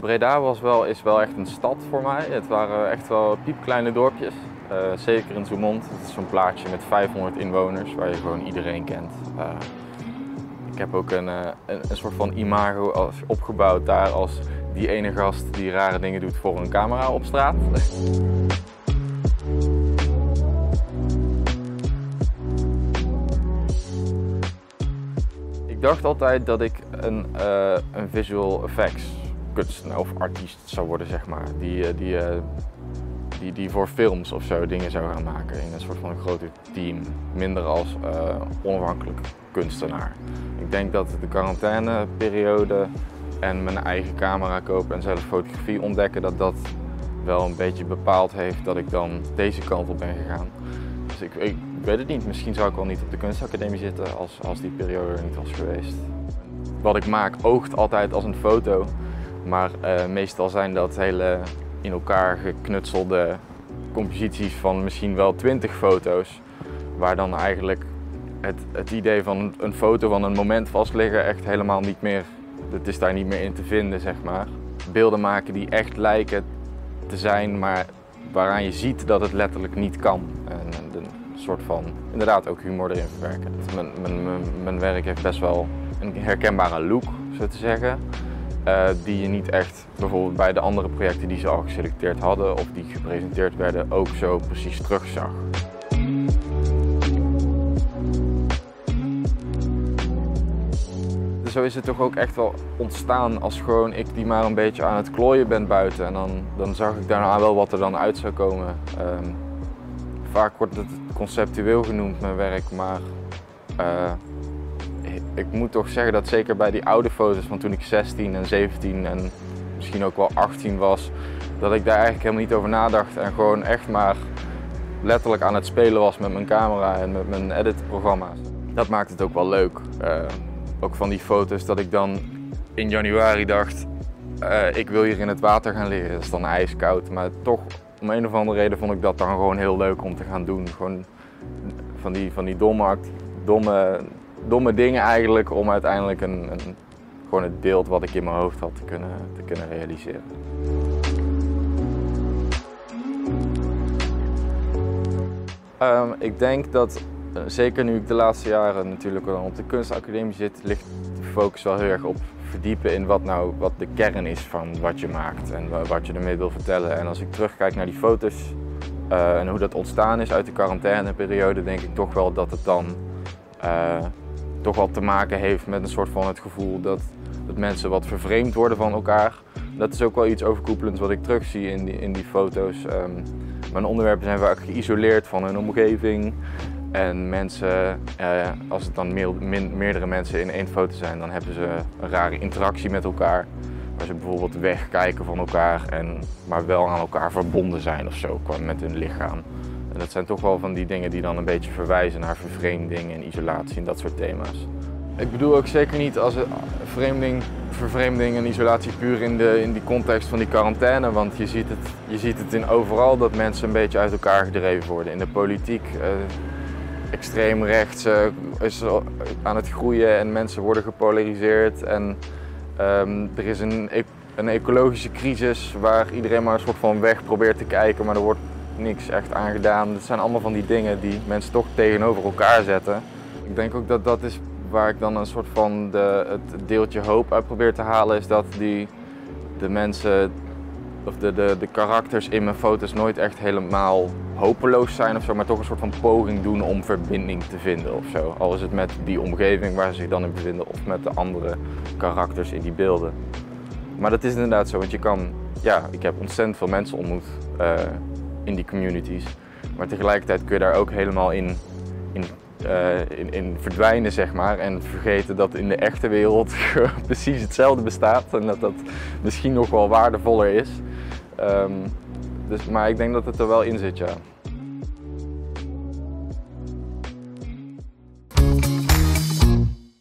Breda was wel, is wel echt een stad voor mij. Het waren echt wel piepkleine dorpjes. Uh, zeker in Zoemond. Het is zo'n plaatsje met 500 inwoners waar je gewoon iedereen kent. Uh, ik heb ook een, uh, een, een, soort van imago opgebouwd daar als die ene gast die rare dingen doet voor een camera op straat. ik dacht altijd dat ik een, een visual effects kunstenaar of artiest zou worden, zeg maar. Die, eh, die, eh, die, die voor films of zo dingen zou gaan maken in een soort van een groter team. Minder als uh, onafhankelijk kunstenaar. Ik denk dat de quarantaineperiode en mijn eigen camera kopen en zelf fotografie ontdekken, dat dat wel een beetje bepaald heeft dat ik dan deze kant op ben gegaan. Dus ik, ik weet het niet, misschien zou ik wel niet op de kunstacademie zitten als, als die periode er niet was geweest. Wat ik maak oogt altijd als een foto, maar uh, meestal zijn dat hele in elkaar geknutselde composities van misschien wel twintig foto's. Waar dan eigenlijk het, het idee van een foto van een moment vastliggen echt helemaal niet meer, het is daar niet meer in te vinden zeg maar. Beelden maken die echt lijken te zijn, maar waaraan je ziet dat het letterlijk niet kan. En een soort van, inderdaad ook humor erin verwerken. Mijn, mijn, mijn werk heeft best wel een herkenbare look, zo te zeggen. Uh, die je niet echt bijvoorbeeld bij de andere projecten die ze al geselecteerd hadden of die gepresenteerd werden ook zo precies terugzag. Dus zo is het toch ook echt wel ontstaan als gewoon ik die maar een beetje aan het klooien ben buiten. En dan, dan zag ik daarna wel wat er dan uit zou komen. Um, vaak wordt het conceptueel genoemd, mijn werk, maar uh, ik moet toch zeggen dat zeker bij die oude foto's van toen ik 16 en 17 en misschien ook wel 18 was, dat ik daar eigenlijk helemaal niet over nadacht en gewoon echt maar letterlijk aan het spelen was met mijn camera en met mijn editprogramma's. Dat maakt het ook wel leuk. Uh, ook van die foto's dat ik dan in januari dacht, uh, ik wil hier in het water gaan liggen. Dat is dan ijskoud, maar toch om een of andere reden vond ik dat dan gewoon heel leuk om te gaan doen. Gewoon van die, van die domme domme dingen eigenlijk om uiteindelijk een, een, gewoon het beeld wat ik in mijn hoofd had te kunnen, te kunnen realiseren. Um, ik denk dat, uh, zeker nu ik de laatste jaren natuurlijk op de kunstacademie zit, ligt de focus wel heel erg op verdiepen in wat nou wat de kern is van wat je maakt en wat je ermee wil vertellen. En als ik terugkijk naar die foto's uh, en hoe dat ontstaan is uit de quarantaineperiode, denk ik toch wel dat het dan uh, toch wel te maken heeft met een soort van het gevoel dat, dat mensen wat vervreemd worden van elkaar. Dat is ook wel iets overkoepelends wat ik terugzie in die, in die foto's. Um, mijn onderwerpen zijn vaak geïsoleerd van hun omgeving. En mensen, eh, als het dan meerdere mensen in één foto zijn, dan hebben ze een rare interactie met elkaar. Waar ze bijvoorbeeld wegkijken van elkaar, en, maar wel aan elkaar verbonden zijn of zo met hun lichaam. Dat zijn toch wel van die dingen die dan een beetje verwijzen naar vervreemding en isolatie en dat soort thema's. Ik bedoel ook zeker niet als vreemding, vervreemding en isolatie puur in, de, in die context van die quarantaine. Want je ziet, het, je ziet het in overal dat mensen een beetje uit elkaar gedreven worden. In de politiek, uh, extreem rechts uh, is aan het groeien en mensen worden gepolariseerd. En um, er is een, e-, een ecologische crisis waar iedereen maar een soort van weg probeert te kijken. Maar er wordt niks echt aangedaan. Het zijn allemaal van die dingen die mensen toch tegenover elkaar zetten. Ik denk ook dat dat is waar ik dan een soort van de, het deeltje hoop uit probeer te halen, is dat die, de mensen of de, de, de karakters in mijn foto's nooit echt helemaal hopeloos zijn of zo, maar toch een soort van poging doen om verbinding te vinden of zo. Al is het met die omgeving waar ze zich dan in bevinden of met de andere karakters in die beelden. Maar dat is inderdaad zo, want je kan, ja, ik heb ontzettend veel mensen ontmoet. Uh, in die communities. Maar tegelijkertijd kun je daar ook helemaal in, in, uh, in, in, verdwijnen, zeg maar. En vergeten dat in de echte wereld precies hetzelfde bestaat. En dat dat misschien nog wel waardevoller is. Um, dus, maar ik denk dat het er wel in zit, ja.